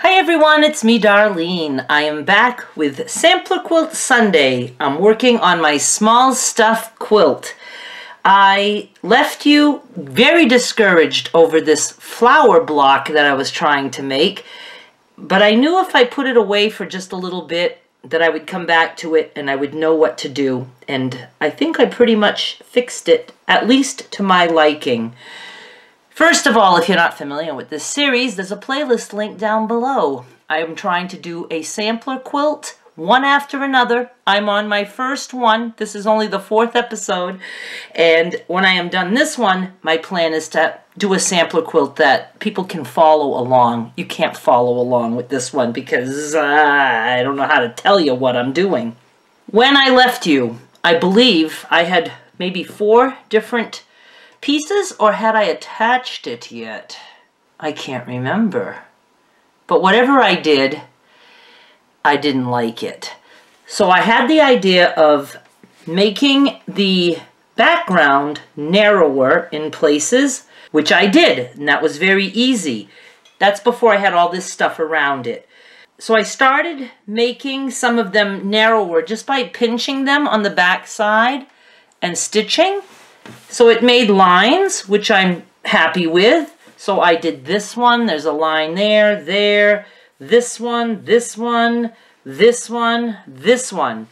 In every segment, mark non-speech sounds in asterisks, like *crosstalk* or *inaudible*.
Hi everyone, it's me Darlene. I am back with Sampler Quilt Sunday. I'm working on my small stuff quilt. I left you very discouraged over this flower block that I was trying to make, but I knew if I put it away for just a little bit that I would come back to it and I would know what to do. And I think I pretty much fixed it, at least to my liking. First of all, if you're not familiar with this series, there's a playlist link down below. I am trying to do a sampler quilt, one after another. I'm on my first one. This is only the fourth episode. And when I am done this one, my plan is to do a sampler quilt that people can follow along. You can't follow along with this one because uh, I don't know how to tell you what I'm doing. When I left you, I believe I had maybe four different pieces or had I attached it yet? I can't remember. But whatever I did, I didn't like it. So I had the idea of making the background narrower in places, which I did, and that was very easy. That's before I had all this stuff around it. So I started making some of them narrower just by pinching them on the back side and stitching. So it made lines, which I'm happy with. So I did this one, there's a line there, there, this one, this one, this one, this one.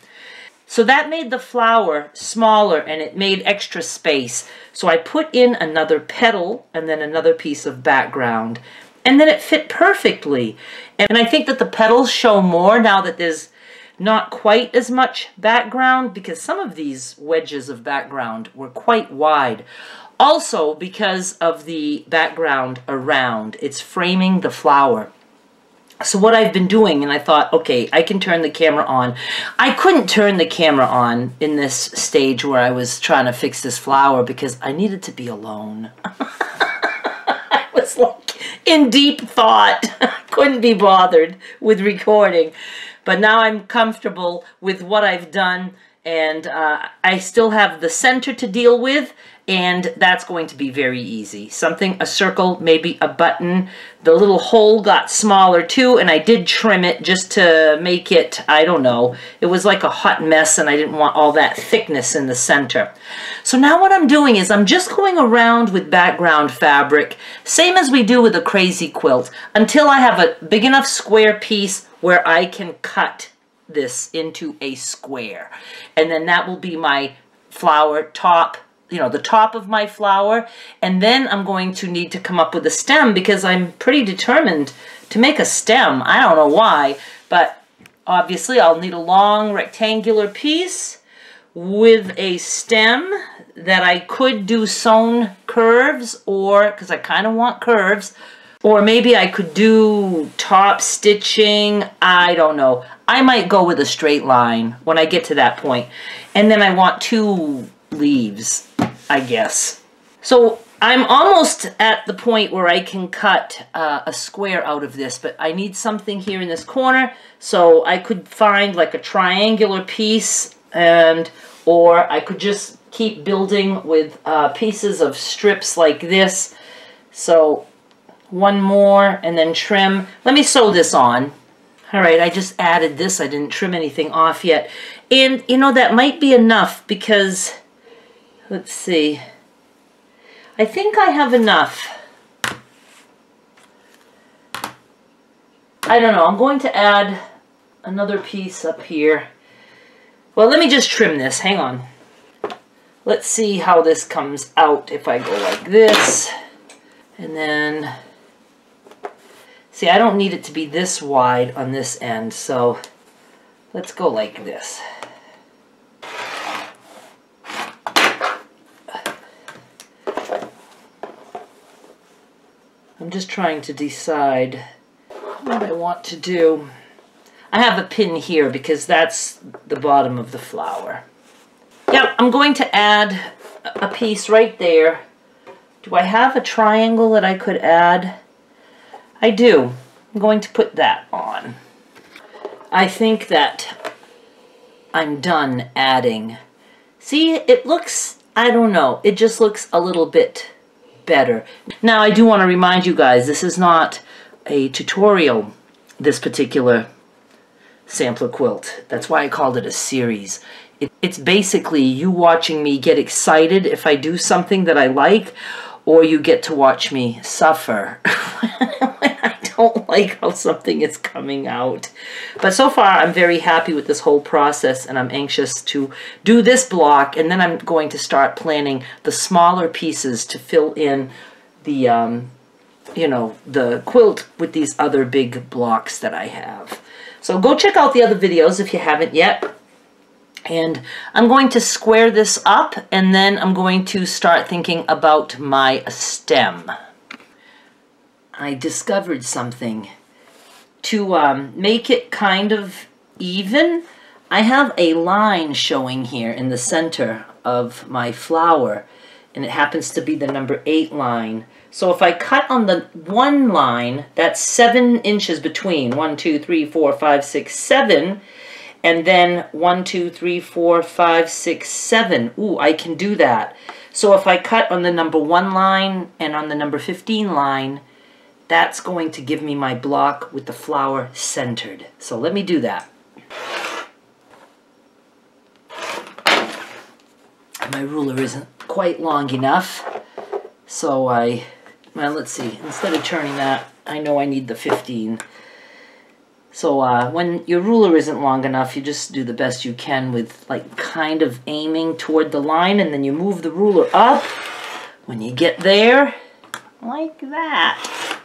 So that made the flower smaller and it made extra space. So I put in another petal and then another piece of background. And then it fit perfectly. And I think that the petals show more now that there's not quite as much background because some of these wedges of background were quite wide. Also because of the background around, it's framing the flower. So what I've been doing, and I thought, okay, I can turn the camera on. I couldn't turn the camera on in this stage where I was trying to fix this flower because I needed to be alone. *laughs* I was like in deep thought. *laughs* couldn't be bothered with recording. But now I'm comfortable with what I've done and uh, I still have the center to deal with and that's going to be very easy. Something, a circle, maybe a button. The little hole got smaller too, and I did trim it just to make it, I don't know, it was like a hot mess and I didn't want all that thickness in the center. So now what I'm doing is I'm just going around with background fabric, same as we do with a crazy quilt, until I have a big enough square piece where I can cut this into a square. And then that will be my flower top you know, the top of my flower. And then I'm going to need to come up with a stem because I'm pretty determined to make a stem. I don't know why, but obviously I'll need a long rectangular piece with a stem that I could do sewn curves or, because I kind of want curves, or maybe I could do top stitching. I don't know. I might go with a straight line when I get to that point. And then I want two leaves, I guess. So I'm almost at the point where I can cut uh, a square out of this, but I need something here in this corner, so I could find like a triangular piece, and or I could just keep building with uh, pieces of strips like this. So one more, and then trim. Let me sew this on. All right, I just added this. I didn't trim anything off yet. And, you know, that might be enough because Let's see. I think I have enough. I don't know. I'm going to add another piece up here. Well, let me just trim this. Hang on. Let's see how this comes out if I go like this. And then, see, I don't need it to be this wide on this end, so let's go like this. I'm just trying to decide what I want to do. I have a pin here because that's the bottom of the flower. Yeah, I'm going to add a piece right there. Do I have a triangle that I could add? I do. I'm going to put that on. I think that I'm done adding. See, it looks, I don't know, it just looks a little bit better. Now I do want to remind you guys, this is not a tutorial. this particular sampler quilt. That's why I called it a series. It, it's basically you watching me get excited if I do something that I like, or you get to watch me suffer *laughs* I don't like how something is coming out. But so far, I'm very happy with this whole process, and I'm anxious to do this block, and then I'm going to start planning the smaller pieces to fill in the, um, you know, the quilt with these other big blocks that I have. So go check out the other videos if you haven't yet. And I'm going to square this up and then I'm going to start thinking about my stem. I discovered something. To um, make it kind of even, I have a line showing here in the center of my flower and it happens to be the number 8 line. So if I cut on the one line, that's 7 inches between, one, two, three, four, five, six, seven, and then one, two, three, four, five, six, seven. Ooh, I can do that. So if I cut on the number 1 line and on the number 15 line, that's going to give me my block with the flower centered. So let me do that. My ruler isn't quite long enough. So I, well, let's see. Instead of turning that, I know I need the 15. So uh, when your ruler isn't long enough, you just do the best you can with like kind of aiming toward the line and then you move the ruler up. When you get there, like that.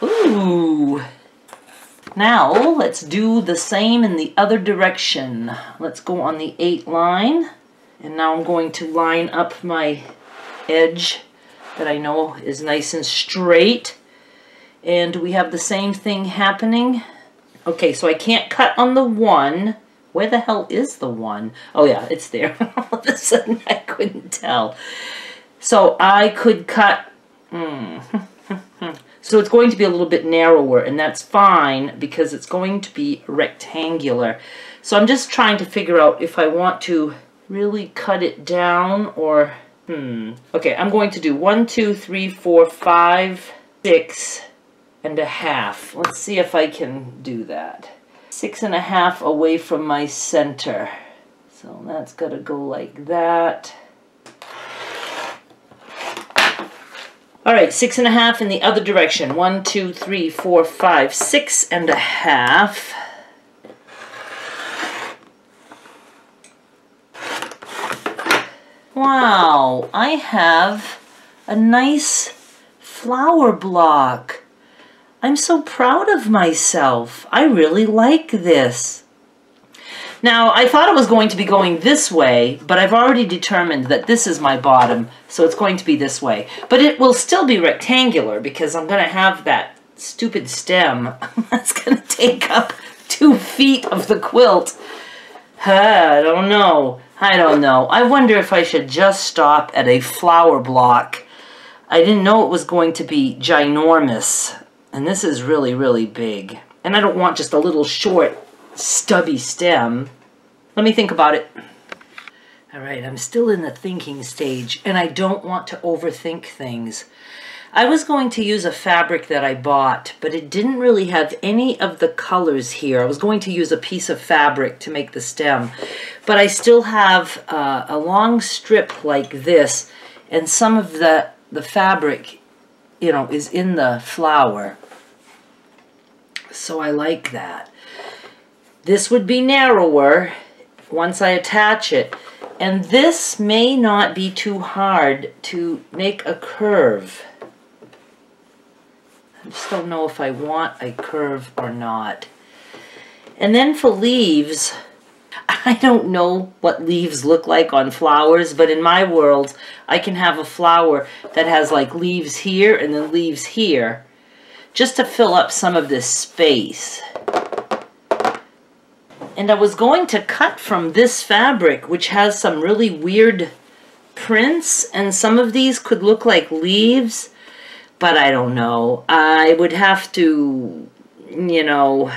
Ooh. Now, let's do the same in the other direction. Let's go on the 8 line. And now I'm going to line up my edge that I know is nice and straight. And we have the same thing happening. Okay, so I can't cut on the 1. Where the hell is the 1? Oh yeah, it's there. *laughs* All of a sudden I couldn't tell. So I could cut... Hmm. *laughs* so it's going to be a little bit narrower, and that's fine because it's going to be rectangular. So I'm just trying to figure out if I want to really cut it down or hmm okay I'm going to do one two three four five six and a half. Let's see if I can do that. Six and a half away from my center. So that's got to go like that. All right six and a half in the other direction. One two three four five six and a half. Wow, I have a nice flower block. I'm so proud of myself. I really like this. Now, I thought it was going to be going this way, but I've already determined that this is my bottom, so it's going to be this way. But it will still be rectangular because I'm going to have that stupid stem *laughs* that's going to take up two feet of the quilt. I don't know. I don't know. I wonder if I should just stop at a flower block. I didn't know it was going to be ginormous. And this is really, really big. And I don't want just a little short, stubby stem. Let me think about it. All right, I'm still in the thinking stage, and I don't want to overthink things. I was going to use a fabric that I bought, but it didn't really have any of the colors here. I was going to use a piece of fabric to make the stem, but I still have uh, a long strip like this, and some of the, the fabric, you know, is in the flower. So I like that. This would be narrower once I attach it. And this may not be too hard to make a curve. I just don't know if I want a curve or not. And then for leaves, *laughs* I don't know what leaves look like on flowers, but in my world, I can have a flower that has like leaves here and then leaves here, just to fill up some of this space. And I was going to cut from this fabric, which has some really weird prints, and some of these could look like leaves, but I don't know. I would have to, you know,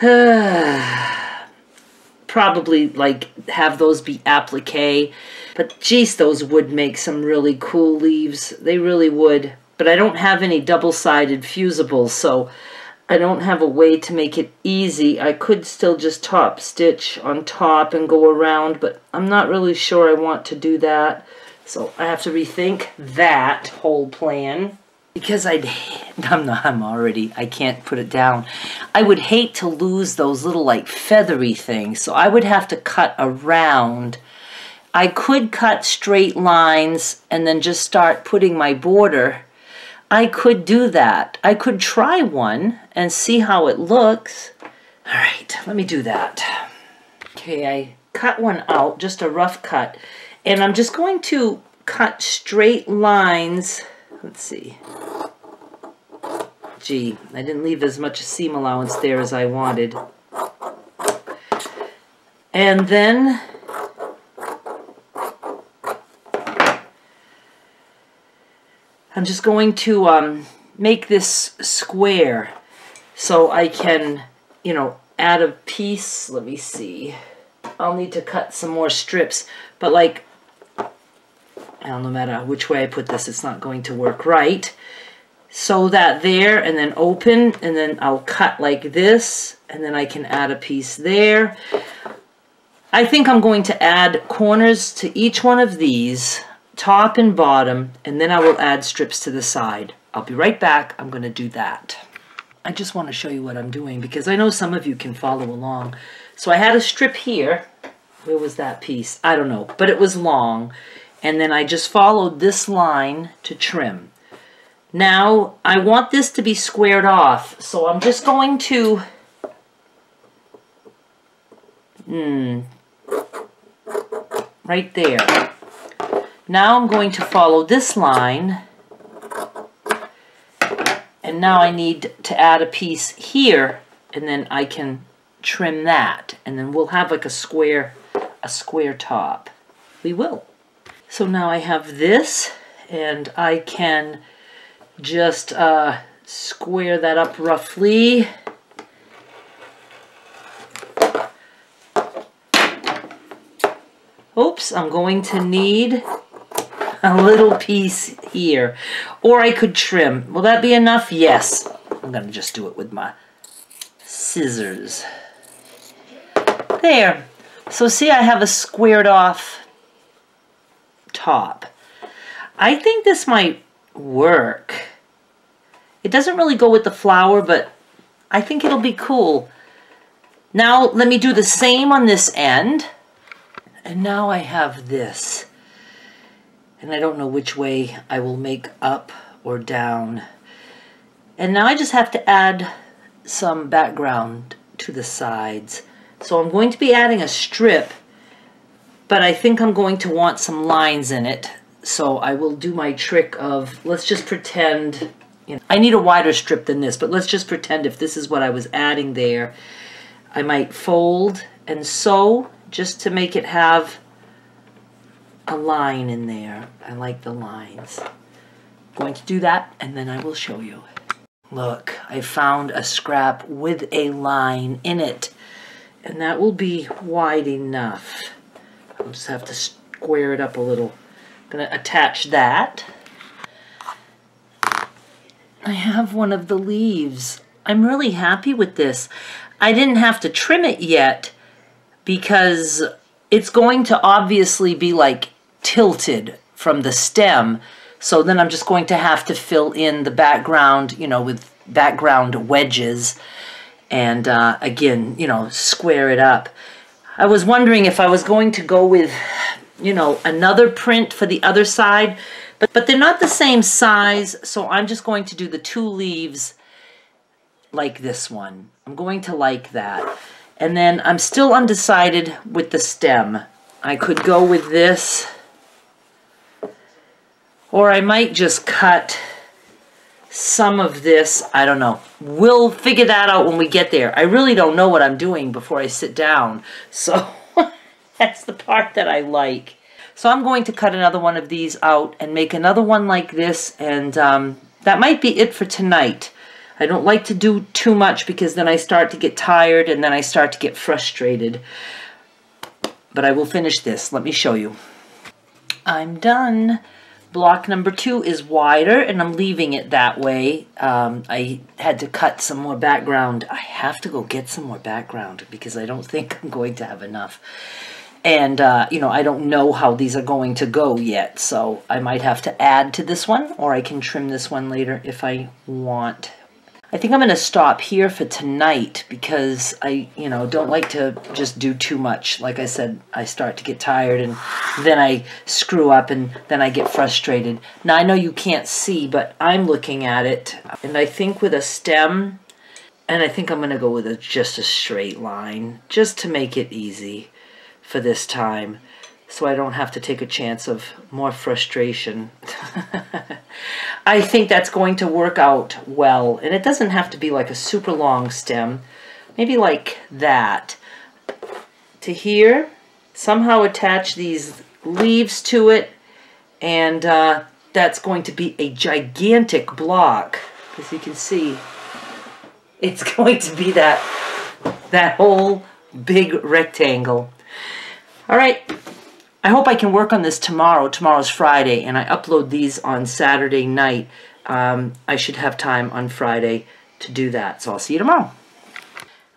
*sighs* probably like have those be applique. But geez, those would make some really cool leaves. They really would. But I don't have any double-sided fusibles, so I don't have a way to make it easy. I could still just top stitch on top and go around, but I'm not really sure I want to do that. So I have to rethink that whole plan because I'd, *laughs* I'm not, I'm already, I can't put it down. I would hate to lose those little like feathery things. So I would have to cut around. I could cut straight lines and then just start putting my border I could do that. I could try one and see how it looks. All right, let me do that. Okay, I cut one out, just a rough cut. And I'm just going to cut straight lines. Let's see. Gee, I didn't leave as much seam allowance there as I wanted. And then I'm just going to um, make this square so I can, you know, add a piece. Let me see. I'll need to cut some more strips, but like, well, no matter which way I put this, it's not going to work right. Sew that there and then open, and then I'll cut like this, and then I can add a piece there. I think I'm going to add corners to each one of these top and bottom, and then I will add strips to the side. I'll be right back. I'm going to do that. I just want to show you what I'm doing because I know some of you can follow along. So I had a strip here. Where was that piece? I don't know, but it was long. And then I just followed this line to trim. Now, I want this to be squared off, so I'm just going to... Hmm. Right there. Now I'm going to follow this line. And now I need to add a piece here, and then I can trim that. And then we'll have like a square, a square top. We will. So now I have this, and I can just uh, square that up roughly. Oops, I'm going to need *laughs* a little piece here. Or I could trim. Will that be enough? Yes. I'm going to just do it with my scissors. There. So see, I have a squared off top. I think this might work. It doesn't really go with the flower, but I think it'll be cool. Now, let me do the same on this end. And now I have this and I don't know which way I will make up or down. And now I just have to add some background to the sides. So I'm going to be adding a strip, but I think I'm going to want some lines in it. So I will do my trick of, let's just pretend, you know, I need a wider strip than this, but let's just pretend if this is what I was adding there, I might fold and sew just to make it have a line in there. I like the lines. I'm going to do that and then I will show you. Look, I found a scrap with a line in it and that will be wide enough. I'll just have to square it up a little. I'm going to attach that. I have one of the leaves. I'm really happy with this. I didn't have to trim it yet because it's going to obviously be like tilted from the stem. So then I'm just going to have to fill in the background, you know, with background wedges and uh, again, you know, square it up. I was wondering if I was going to go with, you know, another print for the other side, but, but they're not the same size, so I'm just going to do the two leaves like this one. I'm going to like that. And then I'm still undecided with the stem. I could go with this or I might just cut some of this. I don't know. We'll figure that out when we get there. I really don't know what I'm doing before I sit down. So *laughs* that's the part that I like. So I'm going to cut another one of these out and make another one like this. And um, that might be it for tonight. I don't like to do too much because then I start to get tired and then I start to get frustrated. But I will finish this. Let me show you. I'm done block number two is wider and I'm leaving it that way. Um, I had to cut some more background. I have to go get some more background because I don't *laughs* think I'm going to have enough. And, uh, you know, I don't know how these are going to go yet, so I might have to add to this one, or I can trim this one later if I want. I think I'm going to stop here for tonight because I, you know, don't like to just do too much. Like I said, I start to get tired and then I screw up and then I get frustrated. Now, I know you can't see, but I'm looking at it. And I think with a stem, and I think I'm going to go with a, just a straight line just to make it easy for this time so I don't have to take a chance of more frustration. *laughs* I think that's going to work out well. And it doesn't have to be like a super long stem. Maybe like that. To here, somehow attach these leaves to it. And uh, that's going to be a gigantic block. As you can see, it's *laughs* going to be that, that whole big rectangle. All right, I hope I can work on this tomorrow. Tomorrow's Friday, and I upload these on Saturday night. Um, I should have time on Friday to do that, so I'll see you tomorrow.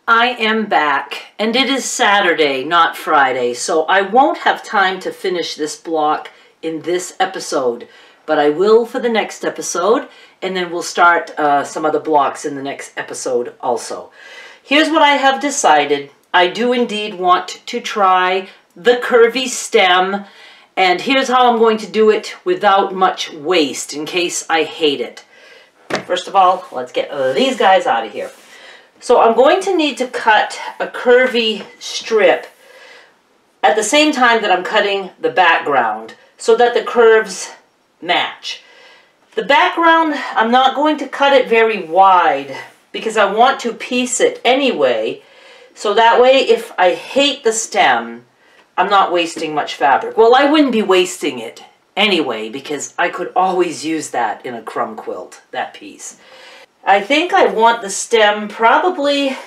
I am back, and it is Saturday, not Friday, so I won't have time to finish this block in this episode, but I will for the next episode, and then we'll start uh, some other blocks in the next episode also. Here's what I have decided. I do indeed want to try the curvy stem. And here's how I'm going to do it without much waste in case I hate it. First of all, let's get these guys out of here. So I'm going to need to cut a curvy strip at the same time that I'm cutting the background so that the curves match. The background, I'm not going to cut it very wide because I want to piece it anyway. So that way, if I hate the stem, I'm not wasting much fabric. Well, I wouldn't be wasting it anyway because I could always use that in a crumb quilt, that piece. I think I want the stem probably,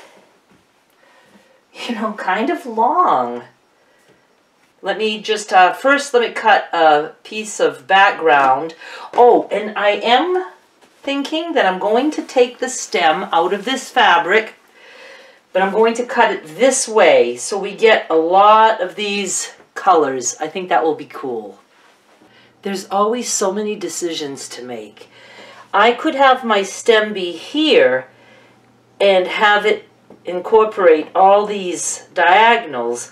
you know, kind of long. Let me just, uh, first let me cut a piece of background. Oh, and I am thinking that I'm going to take the stem out of this fabric but I'm going to cut it this way so we get a lot of these colors. I think that will be cool. There's always so many decisions to make. I could have my stem be here and have it incorporate all these diagonals,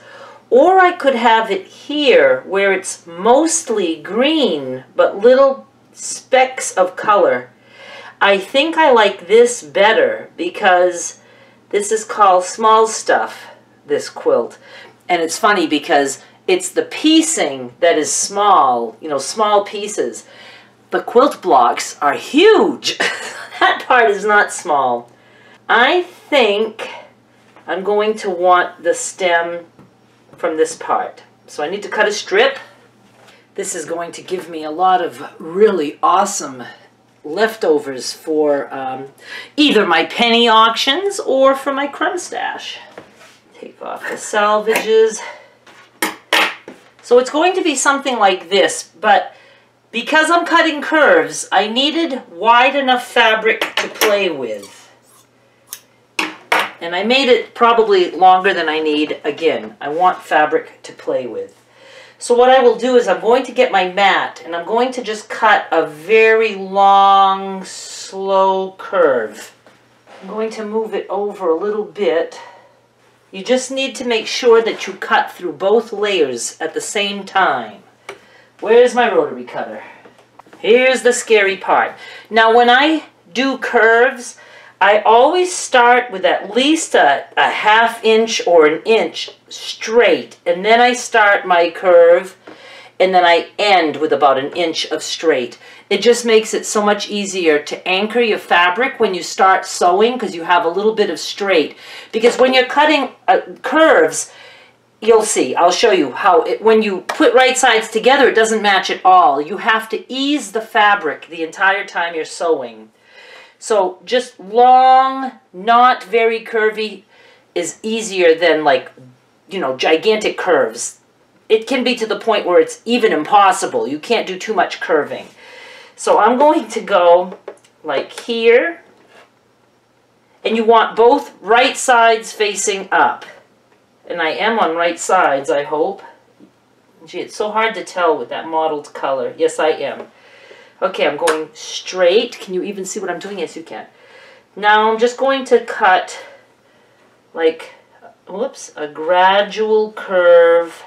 or I could have it here where it's mostly green but little specks of color. I think I like this better because this is called Small Stuff, this quilt. And it's funny because it's the piecing that is small, you know, small pieces. The quilt blocks are huge. *laughs* that part is not small. I think I'm going to want the stem from this part. So I need to cut a strip. This is going to give me a lot of really awesome leftovers for um, either my penny auctions or for my crumb stash. Take off the selvages. So it's going to be something like this, but because I'm cutting curves, I needed wide enough fabric to play with. And I made it probably longer than I need. Again, I want fabric to play with. So what I will do is I'm going to get my mat and I'm going to just cut a very long, slow curve. I'm going to move it over a little bit. You just need to make sure that you cut through both layers at the same time. Where's my rotary cutter? Here's the scary part. Now when I do curves, I always start with at least a, a half inch or an inch straight, and then I start my curve, and then I end with about an inch of straight. It just makes it so much easier to anchor your fabric when you start sewing because you have a little bit of straight. Because when you're cutting uh, curves, you'll see, I'll show you how it, when you put right sides together, it doesn't match at all. You have to ease the fabric the entire time you're sewing. So just long, not very curvy is easier than like, you know, gigantic curves. it can be to the point where it's even impossible. You can't do too much curving. So I'm going to go like here. And you want both right sides facing up. And I am on right sides, I hope. Gee, it's so hard to tell with that mottled color. Yes, I am. Okay, I'm going straight. Can you even see what I'm doing? Yes, you can. Now I'm just going to cut like, whoops, a gradual curve.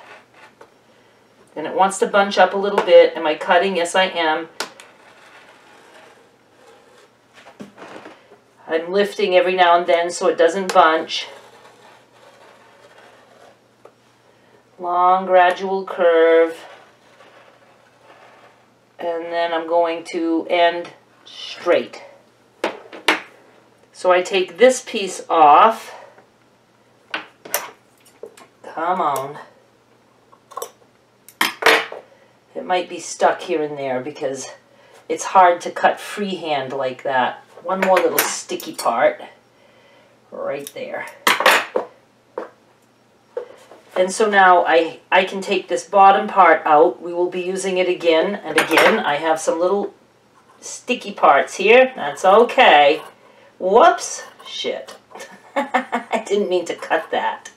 And it wants to bunch up a little bit. Am I cutting? Yes, I am. I'm lifting every now and then so it doesn't bunch. Long gradual curve. And then I'm going to end straight. So I take this piece off. Come on. It might be stuck here and there because it's hard to cut freehand like that one more little sticky part right there. And so now I, I can take this bottom part out. We will be using it again and again. I have some little sticky parts here. That's okay. Whoops. Shit. *laughs* I didn't mean to cut that.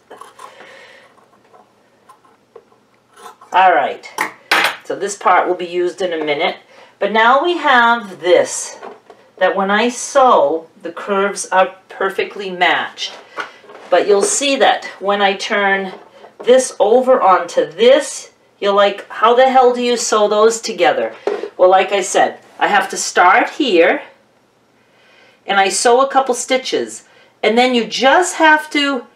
Alright. So this part will be used in a minute. But now we have this that when I sew, the curves are perfectly matched. But you'll see that when I turn this over onto this, you're like, how the hell do you sew those together? Well, like I said, I have to start here, and I sew a couple stitches. And then you just have to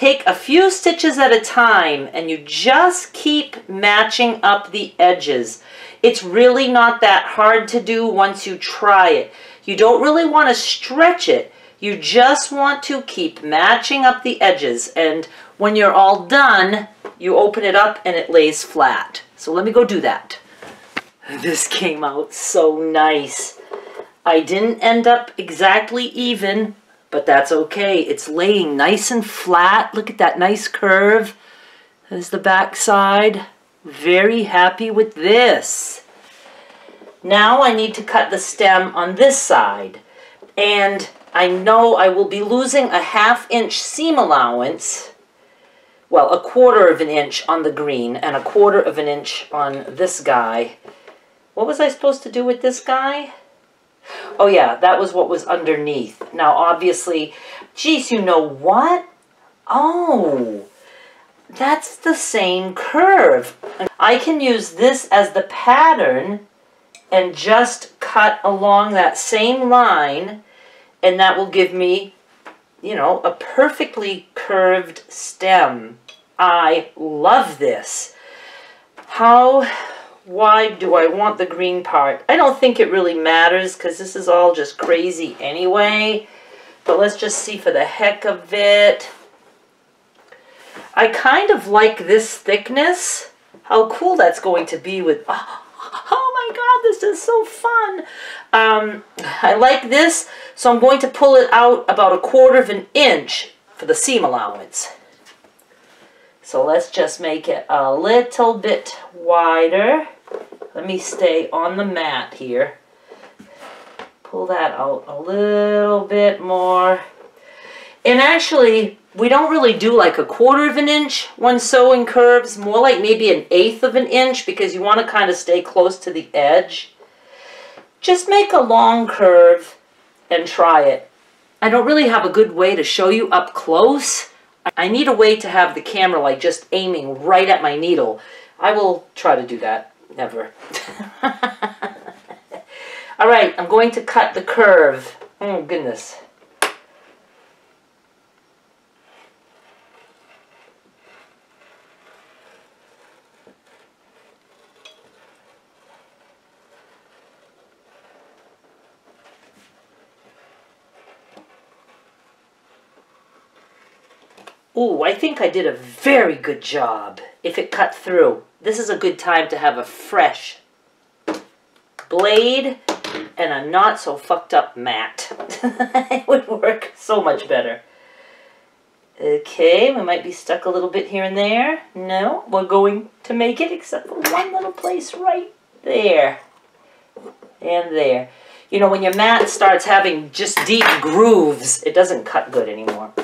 take a few stitches at a time, and you just keep matching up the edges. It's really not that hard to do once you try it. You don't really want to stretch it. You just want to keep matching up the edges. And when you're all done, you open it up and it lays flat. So let me go do that. This came out so nice. I didn't end up exactly even, but that's okay. It's laying nice and flat. Look at that nice curve. There's the back side. Very happy with this. Now I need to cut the stem on this side. And I know I will be losing a half inch seam allowance, well, a quarter of an inch on the green and a quarter of an inch on this guy. What was I supposed to do with this guy? Oh yeah, that was what was underneath. Now obviously, geez, you know what? Oh, that's the same curve. I can use this as the pattern and just cut along that same line and that will give me, you know, a perfectly curved stem. I love this. How wide do I want the green part? I don't think it really matters because this is all just crazy anyway. But let's just see for the heck of it. I kind of like this thickness. How cool that's going to be with... Oh, *gasps* oh my god, this is so fun. Um, I like this, so I'm going to pull it out about a quarter of an inch for the seam allowance. So let's just make it a little bit wider. Let me stay on the mat here. Pull that out a little bit more. And actually, we don't really do like a quarter of an inch when sewing curves, more like maybe an eighth of an inch because you want to kind of stay close to the edge. Just make a long curve and try it. I don't really have a good way to show you up close. I need a way to have the camera like just aiming right at my needle. I will try to do that. Never. *laughs* All right, I'm going to cut the curve. Oh, goodness. Ooh, I think I did a very good job if it cut through. This is a good time to have a fresh blade and a not so fucked up mat. *laughs* it would work so much better. Okay, we might be stuck a little bit here and there. No, we're going to make it except for one little place right there. And there. You know, when your mat starts having just deep grooves, it doesn't cut good anymore.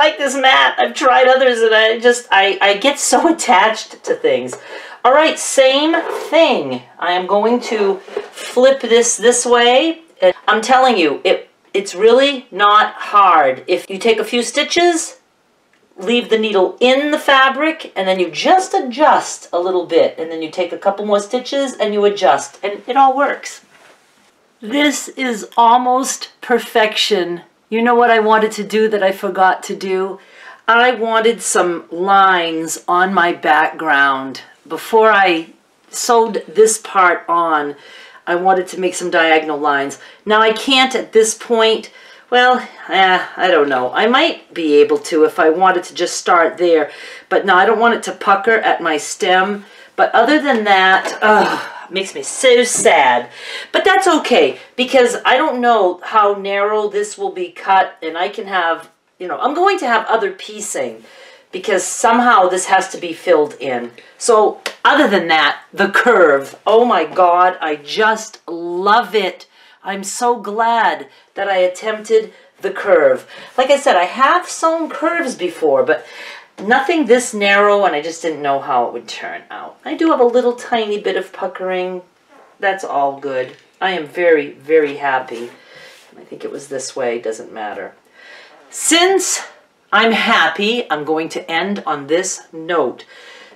Like this mat. I've tried others and I just, I, I get so *laughs* attached to things. All right, same thing. I am going to flip this this way. I'm telling you, it it's really not hard. If you take a few stitches, leave the needle in the fabric, and then you just adjust a little bit, and then you take a couple more stitches and you adjust, and it all works. This is almost perfection. You know what I wanted to do that I forgot to do? I wanted some lines on my background. Before I sewed this part on, I wanted to make some diagonal lines. Now I can't at this point, well, eh, I don't know. I might be able to if I wanted to just start there, but no, I don't want it to pucker at my stem. But other than that, ugh, makes me so sad. But that's okay, because I don't know how narrow this will be cut, and I can have, you know, I'm going to have other piecing because somehow this has to be filled in. So other than that, the curve, oh my God, I just love it. I'm so glad that I attempted the curve. Like I said, I have sewn curves before, but nothing this narrow, and I just didn't know how it would turn out. I do have a little tiny bit of puckering. That's all good. I am very, very happy. I think it was this way, doesn't matter. Since I'm happy. I'm going to end on this note.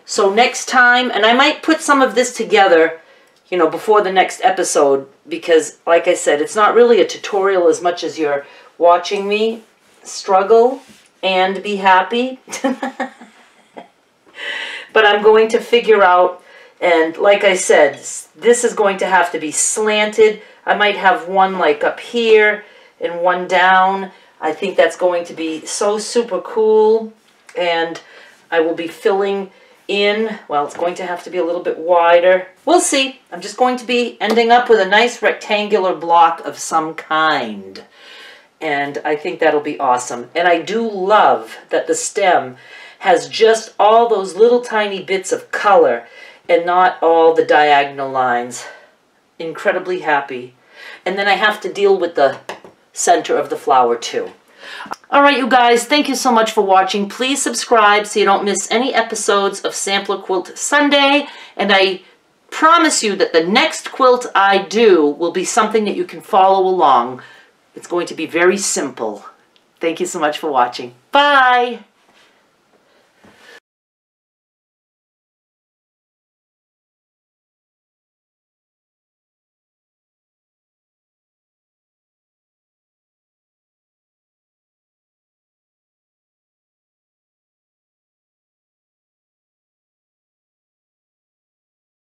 So next time, and I might put some of this together, you know, before the next episode, because like I said, it's not really a tutorial as much as you're watching me struggle and be happy. *laughs* but I'm going to figure out, and like I said, this is going to have to be slanted. I might have one like up here and one down I think that's going to be so super cool. And I will be filling in, well, it's going to have to be a little bit wider. We'll see. I'm just going to be ending up with a nice rectangular block of some kind. And I think that'll be awesome. And I do love that the stem has just all those little tiny bits of color and not all the diagonal lines. Incredibly happy. And then I have to deal with the center of the flower too. Alright you guys, thank you so much for watching. Please subscribe so you don't miss any episodes of Sampler Quilt Sunday. And I promise you that the next quilt I do will be something that you can follow along. It's going to be very simple. Thank you so much for watching. Bye!